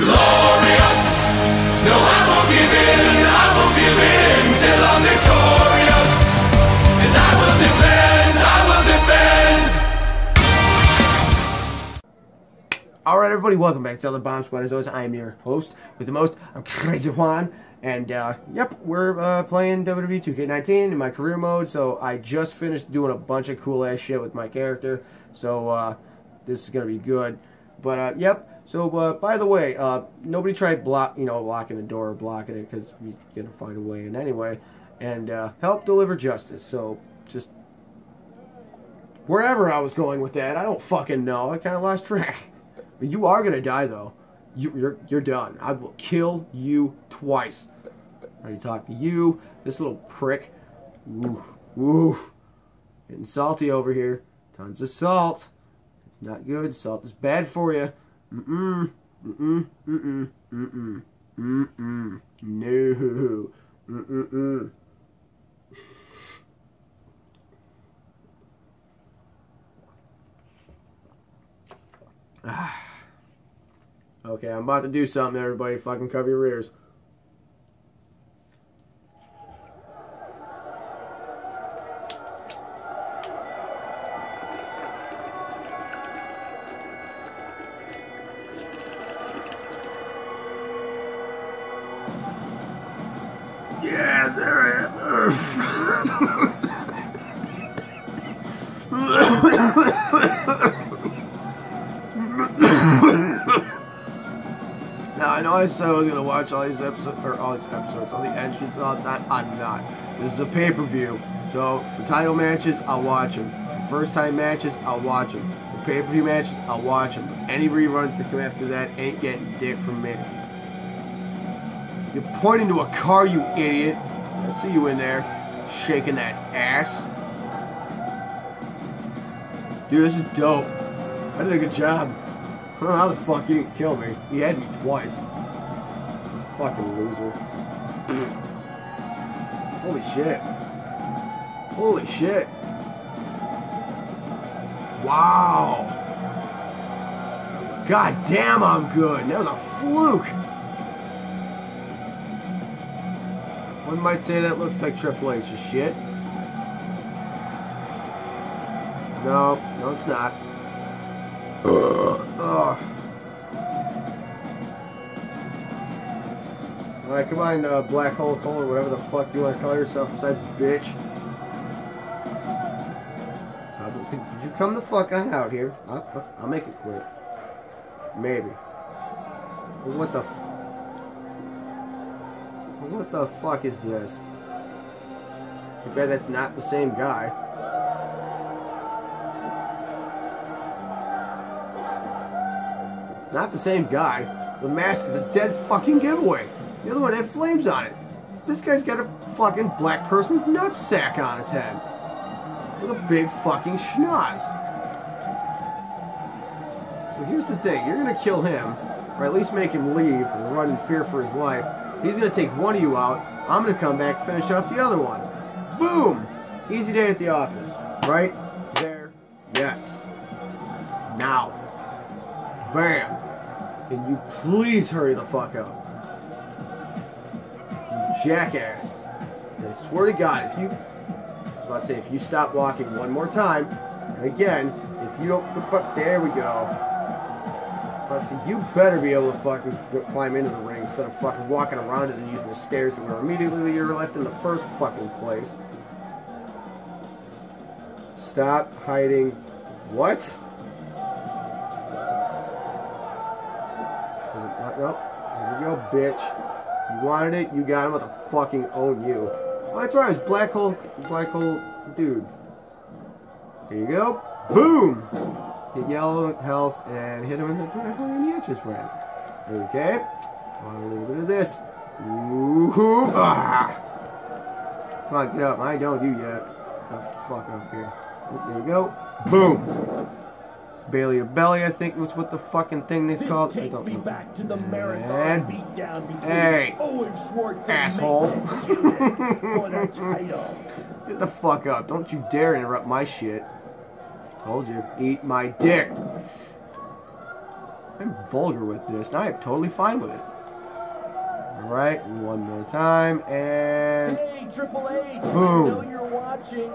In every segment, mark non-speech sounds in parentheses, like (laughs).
glorious. No, I won't give in, I won't give in till I'm victorious. And I will defend, I will defend. All right, everybody, welcome back to the Bomb Squad. As always, I am your host with the most. I'm Crazy Juan, and uh, yep, we're uh, playing WWE 2K19 in my career mode. So I just finished doing a bunch of cool ass shit with my character. So uh, this is gonna be good. But uh, yep. So uh, by the way, uh, nobody tried block, you know, locking the door or blocking it because we're gonna find a way in anyway, and uh, help deliver justice. So just wherever I was going with that, I don't fucking know. I kind of lost track. But you are gonna die though. You, you're you're done. I will kill you twice. Ready to talk to you, this little prick. Ooh, ooh, getting salty over here. Tons of salt. It's not good. Salt is bad for you. Mm-mm. Mm-mm. Mm-mm. Mm-mm. (sighs) Okay, I'm about to do something, everybody. Fucking cover your ears. Know I said I was gonna watch all these episodes or all these episodes, all the entries all the time. I'm not. This is a pay-per-view, so for title matches, I'll watch them. For first-time matches, I'll watch them. For pay-per-view matches, I'll watch them. Any reruns that come after that ain't getting dick from me. You're pointing to a car, you idiot. I see you in there, shaking that ass. Dude, this is dope. I did a good job. I don't know how the fuck you didn't kill me. He had me twice. Fucking loser. Holy shit. Holy shit. Wow. God damn, I'm good. That was a fluke. One might say that looks like Triple H's shit. No, no, it's not. Ugh. Alright, come on, uh, Black Hole Cole, or whatever the fuck you want to call yourself besides bitch. So, could, could you come the fuck on out here? I'll, I'll, make it quick. Maybe. What the What the fuck is this? Too bad that's not the same guy. It's not the same guy. The mask is a dead fucking giveaway. The other one had flames on it. This guy's got a fucking black person's nutsack on his head. With a big fucking schnoz. So here's the thing. You're going to kill him, or at least make him leave and run in fear for his life. He's going to take one of you out. I'm going to come back and finish off the other one. Boom! Easy day at the office. Right? There. Yes. Now. Bam. Can you please hurry the fuck up? Jackass. I swear to God, if you, I was about to say, if you stop walking one more time, and again, if you don't, the fuck, there we go. To say, you better be able to fucking climb into the ring instead of fucking walking around it and using the stairs that were immediately your left in the first fucking place. Stop hiding. What? Nope. Here we go, bitch. You wanted it, you got him. I'm gonna fucking own you. Oh, that's right. It's black hole, black hole, dude. There you go. Boom. Hit yellow health and hit him in the directly in the edges, friend. Okay. Want a little bit of this. Ooh. Ah. Come on, get up. I ain't done with you yet. The fuck up here. There you go. Boom. Bailey or Belly, I think was what the fucking thing is This called. I don't me know. back to the And- marathon beatdown between Hey, Owen Schwartz and asshole. Mason Kidman for the title. (laughs) Get the fuck up. Don't you dare interrupt my shit. Told you. Eat my dick. I'm vulgar with this, and I am totally fine with it. Alright, one more time, and Hey, Triple H! Boom. I know you're watching.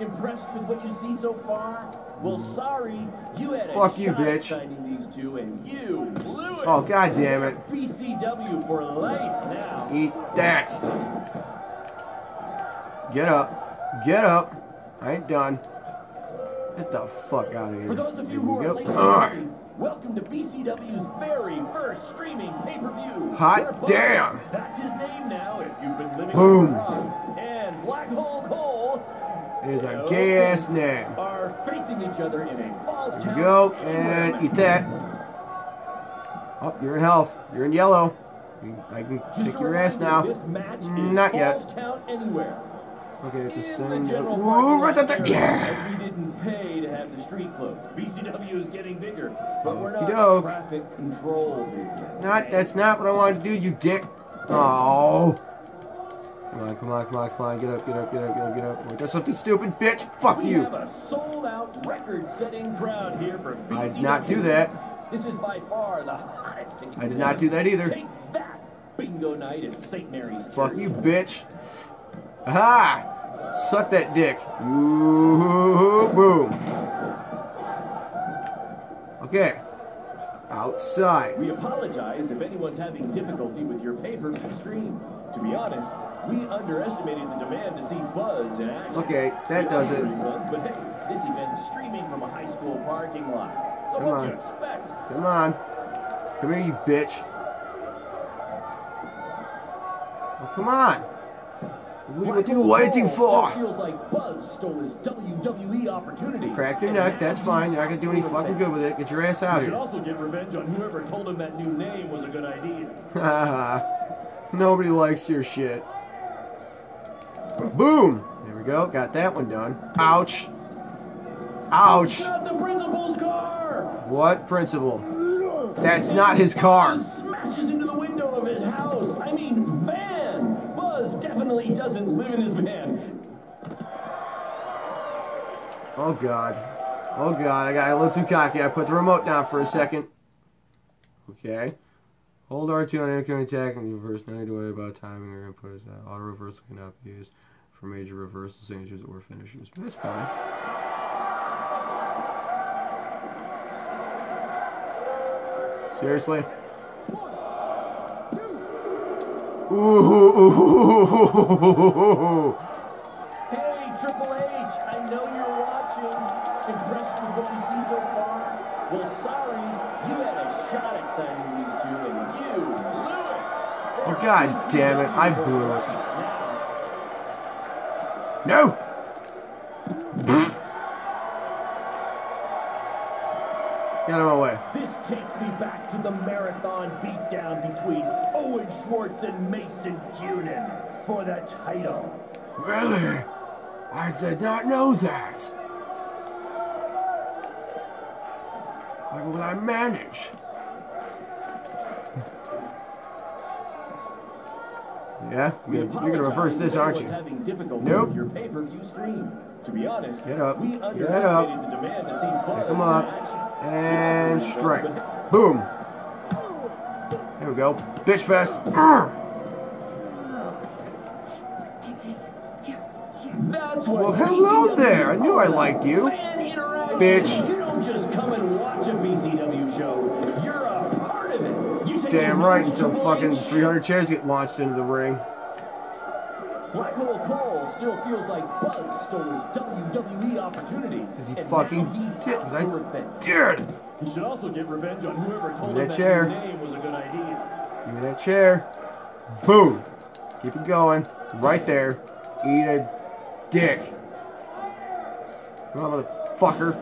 Impressed with what you see so far? Well, sorry, you had a Fuck you, bitch. two, and you blew it. oh god damn it. BCW for life now. Eat that. Get up. Get up. I ain't done. Get the fuck out of here. For those of you who are late to the Ugh. party, welcome to BCW's very first streaming pay-per-view. Hot damn. That's his name now. If you've been living Boom. under a rock. And Black Hole is a gay ass name. are facing each other in a falls Here we go. And eat that. Oh, you're in health. You're in yellow. I can kick your ass now. This match is Not yet. count anywhere. Okay, it's a seven. Ooh, right there. Yeah. We didn't pay to have the street closed. BCW is getting bigger, but we're not traffic controlled. yet. Not, that's not what I wanted to do, you dick. Oh. Come on, come on, come on, come on. Get up, get up, get up, get up, get up. That's something stupid, bitch. Fuck We you. have a sold-out, record-setting crowd here for BCW. I did not do that. This is by far the hottest. I did not do that either. Take that, bingo night at St. Mary's. Fuck Church. you, bitch. Aha! Suck that dick. Ooh, boom. Okay. Outside. We apologize if anyone's having difficulty with your pay-per-view stream. To be honest, we underestimated the demand to see Buzz in action. Okay, that does it. But hey, this event's streaming from a high school parking lot. So Come what on. you expect? Come on. Come here, you bitch. Oh, come on. What are you waiting for? Feels like Buzz stole his WWE opportunity. Crack your neck, that's fine. You're not gonna do any fucking good with it. Get your ass out should here. also get revenge on whoever told him that new name was a good idea. (laughs) Nobody likes your shit. Boom! There we go. Got that one done. Ouch. Ouch. The principal's car! What principal? That's not his car. Smashes into the window of his house. I mean, van. Buzz definitely doesn't live in his van. Oh god. Oh god, I got a little too cocky. I put the remote down for a second. Okay. Hold R2 on incoming attack and reverse no need to worry about timing or inputs. Uh, auto reversal cannot be used for major reversal signatures or finishers. That's fine. Seriously? Ooh, ooh, ooh, ooh, Hey, Triple H, I know you're watching. Impressed with what you see so far? Well, sorry, you had a shot at signing these two, and you blew it. Oh, God damn it, I blew it. No! Get out of my way. This takes me back to the marathon beatdown between Owen Schwartz and Mason Cunin for the title. Really? I did not know that. How will I manage? Yeah, you're gonna, you're gonna reverse this, aren't you? Nope. your pay-per-view stream. To be honest, Get up. we Get up. the demand to see Buzz Pick 'em up. action. And strike. Boom. There we go. Bitch fest. That's Well, hello there. I knew I liked you. Bitch. You don't just come and watch a BCW show. You're a part of it. You take Damn right, until fucking 300 chairs get launched into the ring. Black Hole Cole still feels like Buzz stole his WWE opportunity. Is he and fucking did? 'cause I did. He should also get revenge on whoever told that him that chair. his name was a good idea. Give me that chair. Boom. Keep it going. Right there. Eat a dick. Come on, motherfucker.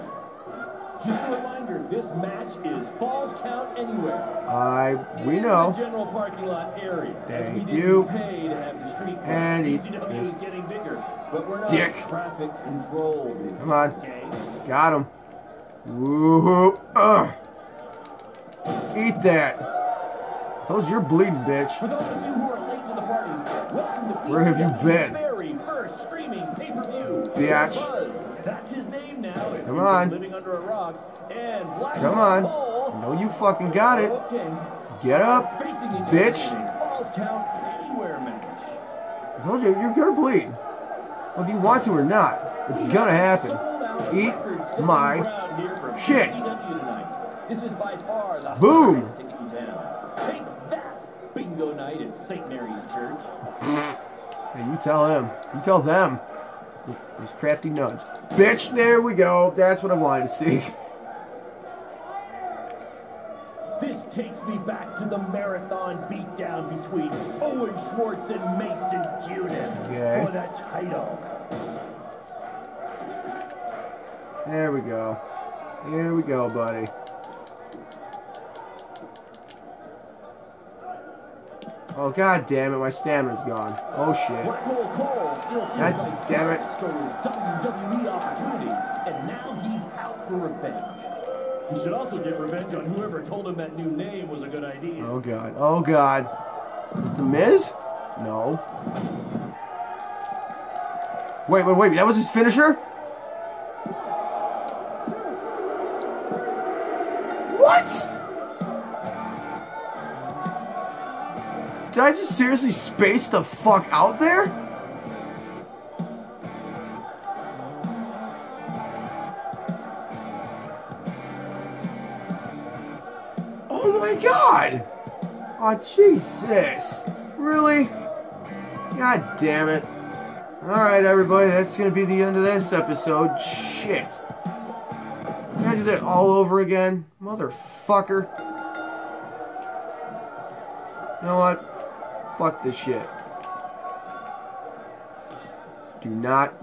Just a reminder, this match is Falls Count Anywhere. I we in know. The general parking lot area. Thank you. Pay to have the street. And is getting bigger, but we're not dick. traffic controlled. Come on. Okay. Got him. Woohoo. Ugh. Eat that. Those you're bleeding, bitch. For those of you who are late to the party, welcome to Where have you been? Very first streaming pay-per-view. Biatch. Buzz, That's his name in now if Come on. living under a rock. And Black Come on. Hole. No, you fucking got it. Get up. Bitch. other in a Falls count anywhere match. I told you, you're gonna bleed. Whether you want to or not, it's gonna happen. Eat my crowd here for shit. This is by far the Boom. hottest ticket in town. Take that, bingo night at St. Mary's Church. Hey, you tell him. You tell them. Those crafty nuns. Bitch, there we go. That's what I wanted to see. This takes me back to the marathon beatdown between Owen Schwartz and Mason Junin Okay. for the title. There we go. Here we go, buddy. Oh god damn it, my stamina's gone. Oh shit. Black Hole Cole still feels God damn it. WWE opportunity, and now he's out for revenge. He should also get revenge on whoever told him that new name was a good idea. Oh god. Oh god. Is the Miz? No. Wait, wait, wait. That was his finisher? What? Did I just seriously space the fuck out there? Oh my god! Oh Jesus! Really? God damn it. Alright, everybody, that's gonna be the end of this episode. Shit. I do that all over again? Motherfucker. You know what? Fuck this shit. Do not.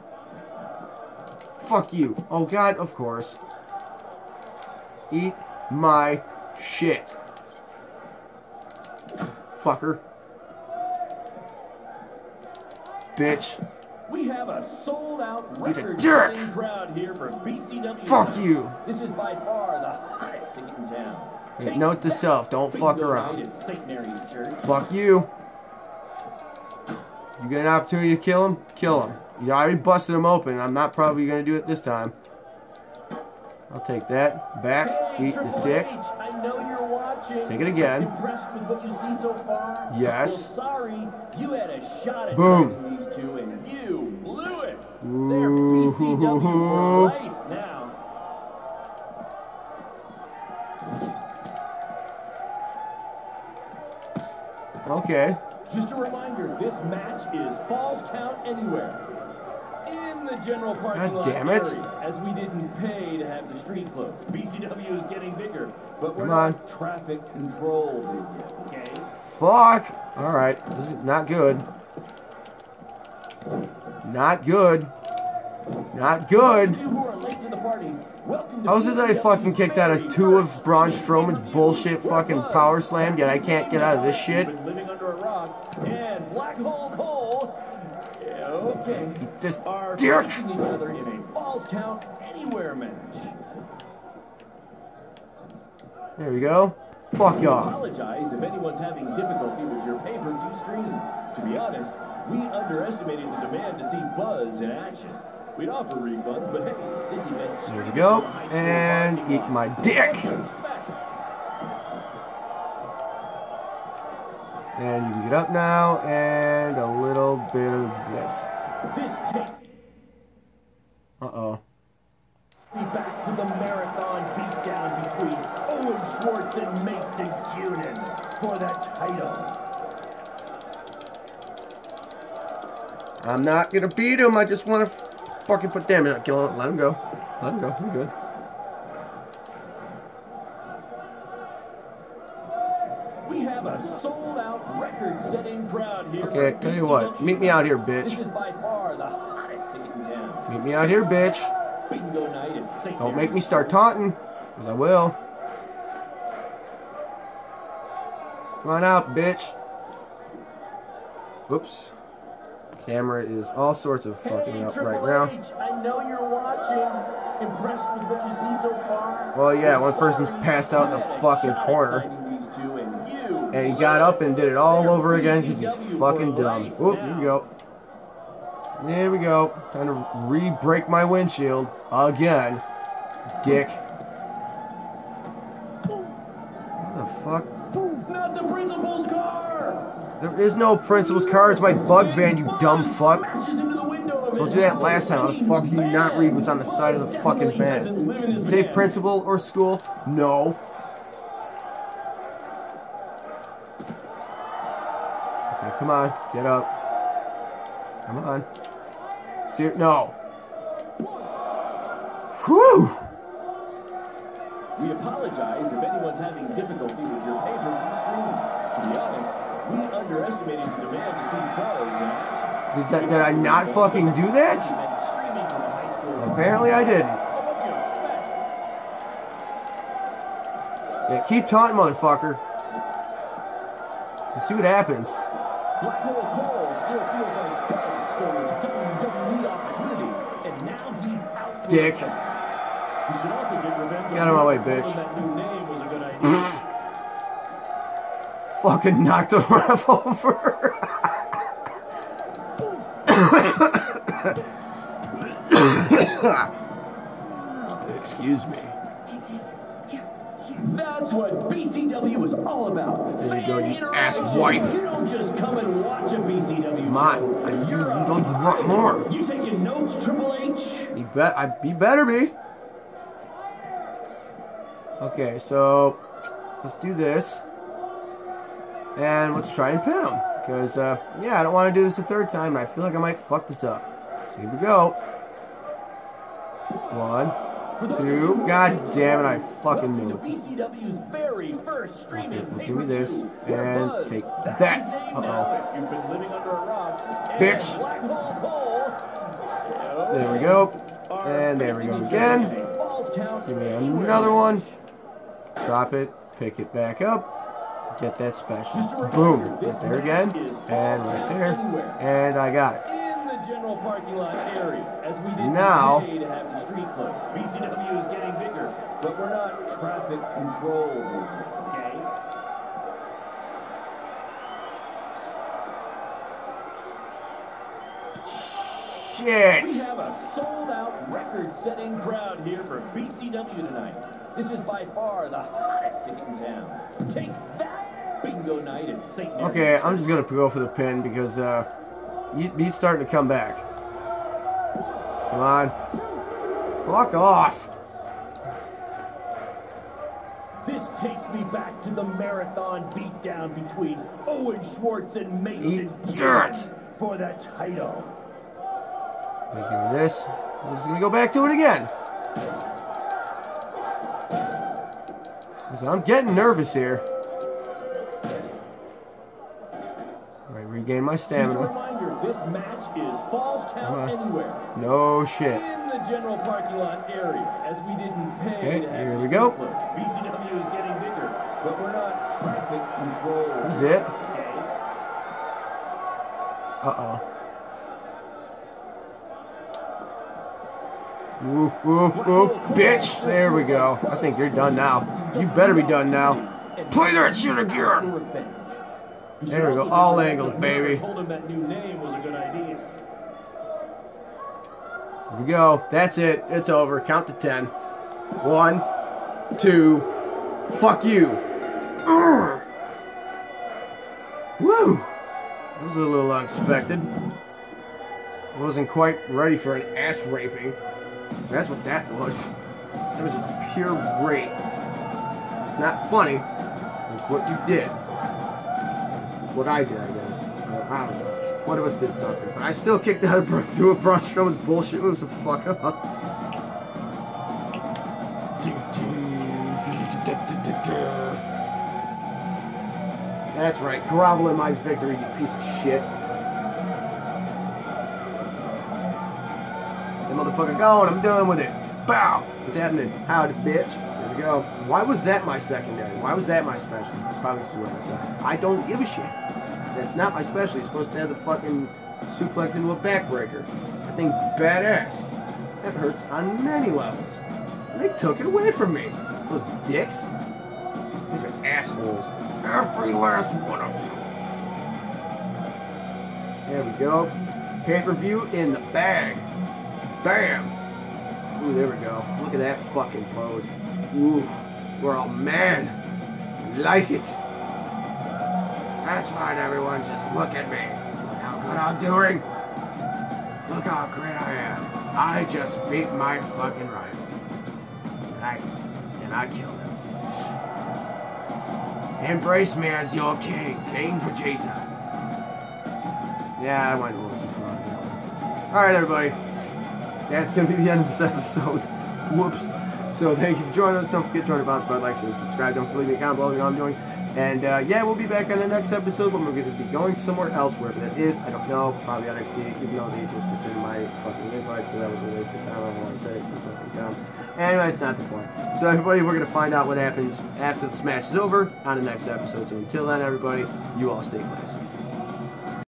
Fuck you. Oh god, of course. Eat my shit. Fucker. Bitch. We have a sold-out You're record-setting crowd here for BCW. Fuck you. This is by far the hottest ticket in town. Take note to self, don't fuck around. at St. Mary's Church. Fuck you. You get an opportunity to kill him? Kill him. You already busted him open. I'm not probably gonna do it this time. I'll take that. Back. Hey, Eat this dick. H, I know you're watching. Take it again. With what you see so? Yes. Sorry, you had a shot at Boom. these two, and you blew it. They're Ooh. BCW life now. Okay. Just a reminder, this match is Falls Count Anywhere. In the general parking God lot damn it. area, as we didn't pay to have the street closed. BCW is getting bigger, but we're Come on. not traffic controlled yet, okay? Fuck. Alright. This is not good. Not good. Not good. You who are late to the party, welcome to How is it that I fucking kicked out of two of Braun Strowman's bullshit fucking power slam, yet I can't get out of this shit? Living rock, and Black Hole. Yeah, okay. This Are facing each other in a Falls Count Anywhere match. There we go. Fuck off. apologize if anyone's having difficulty with your pay-per-view stream. To be honest, we underestimated the demand to see Buzz in action. We'd offer refunds, but hey, this event's There we go. from a high school And eat my dick. And you can get up now, and a little bit of this. Uh-oh. back to the marathon beatdown between Owen Schwartz and Mason Junin for the title. I'm not gonna beat him, I just wanna fucking put damage kill him. Let him go. Let him go. We're good. We have a sold-out record-setting crowd here. Okay, for tell you what, meet me out here, bitch. This is by far the hottest ticket in town. Meet me out here, bitch. Bingo night at St. Don't make me start taunting, because I will. Come on out, bitch. Oops. Camera is all sorts of fucking hey, up Triple right now. H, I know you're watching. Impressed with what you see so far? Well, yeah, one person's passed out in the you had a fucking corner. Signing these two, and he got up and did it all over again because he's fucking dumb. Oop, here you go. There we go. Time to re-break my windshield again. Dick. What the fuck? Not the principal's car! There is no principal's car. It's my bug van, you dumb fuck. Crashes into the window Told you that last time. How the fuck can you not read what's on the side of the fucking van? Does it say principal or school? No. Come on. Get up. Come on. Ser- no. Whew! We apologize if anyone's having difficulty with your pay-per-view stream. To be honest, we underestimated the demand to see pros in action. Did, that, did I not fucking do that? And streaming from a high school. Apparently I didn't. What do you expect? Yeah, keep taunting, motherfucker. You see what happens. Black Hole Cole still feels like Buzz stole his WWE opportunity, and now he's out Dick. He should also get revenge Get out of my way, bitch. That new name was a good idea. (laughs) Fucking knocked the (laughs) ref over. (coughs) (coughs) Excuse me. That's what BCW is all about. There you go, you ass wipe. You don't just come and watch a BCW on. show. You- You're you don't want more. You taking notes, Triple H? You bet. I be better be. Okay, so let's do this, and let's try and pin him. Because uh, yeah, I don't want to do this a third time. I feel like I might fuck this up. So here we go. One, two. God damn it! I fucking knew it. to very first streaming Okay, pay give me this, and take that. Uh-oh. now, if you've been living under a rock. And Bitch. Black Hole Cole. There we go. And there we go again. other in a Falls Count Give me another one. Drop it. Pick it back up. Get that special. Just a reminder, Boom. Right there again. And right there. And I got it. General parking lot area, as we did Now- today to have the street closed. BCW is getting bigger, but we're not traffic control, okay? Shit. We have a sold-out, record-setting crowd here for BCW tonight. This is by far the hottest ticket in town. Take that, bingo night at St. Okay, I'm just gonna go for the pin because uh, he's starting to come back. Come on. Fuck off. This takes me back to the marathon beatdown between Owen Schwartz and Mason dirt. for the title. Okay, give me this. I'm just gonna go back to it again. Listen, I'm getting nervous here. Alright, regain my stamina. This match is Falls Count on. Anywhere. No shit. In the general parking lot area, as we didn't pay Okay, here we go. BCW is getting bigger, but we're not traffic control. That's it. Okay? Uh-oh. Woof, woof, woof. Bitch! There we go. I think you're done now. You better be done now. Play that shit again! There we go. All angles, baby. Told him that new name was a good idea. Here we go. That's it. It's over. Count to ten. One, two, fuck you. Urgh. Woo! That was a little unexpected. I wasn't quite ready for an ass raping. That's what that was. That was just pure rape. Not funny. It's what you did. It's what I did, I guess. I don't know. One of us did something. But I still kicked other Bro- two of Braun Strowman's bullshit moves the fuck up. That's right. Grovel in my victory, you piece of shit. That motherfucker going. I'm done with it. Bow. What's happening? Howdy, bitch. There we go. Why was that my secondary? Why was that my special? It's probably. I don't give a shit. That's not my specialty. Supposed to have the fucking suplex into a backbreaker. That thing's badass. That hurts on many levels. And they took it away from me. Those dicks. These are assholes. Every last one of you. There we go. Pay-per-view in the bag. Bam. Ooh, there we go. Look at that fucking pose. Ooh, we're all man. Like it. That's right, everyone. Just look at me. Look how good I'm doing. Look how great I am. I just beat my fucking rival. And I, and I killed him. Embrace me as your king, King Vegeta. Yeah, I went a little too far. Alright, everybody. That's going to be the end of this (laughs) episode. Whoops. So thank you for joining us. Don't forget to join the bounce by like, share, and subscribe. Don't forget to leave a comment below. What I'm doing. And uh, yeah, we'll be back on the next episode, but we're going to be going somewhere else, wherever that is. I don't know. Probably NXT, even though they just considered my fucking invite, so that was a waste of time. I don't want to say it since I'm dumb. Anyway, it's not the point. So everybody, we're going to find out what happens after the smash is over on the next episode. So until then, everybody, you all stay classy.